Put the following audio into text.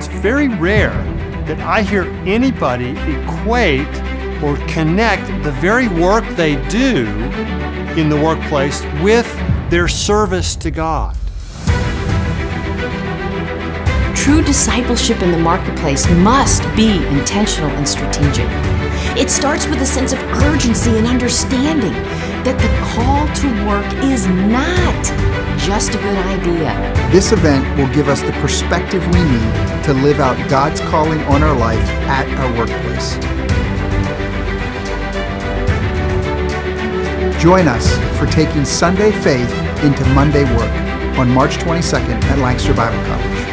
very rare that I hear anybody equate or connect the very work they do in the workplace with their service to God. True discipleship in the marketplace must be intentional and strategic. It starts with a sense of urgency and understanding that the call to work is not just a good idea. This event will give us the perspective we need to live out God's calling on our life at our workplace. Join us for taking Sunday faith into Monday work on March 22nd at Lancaster Bible College.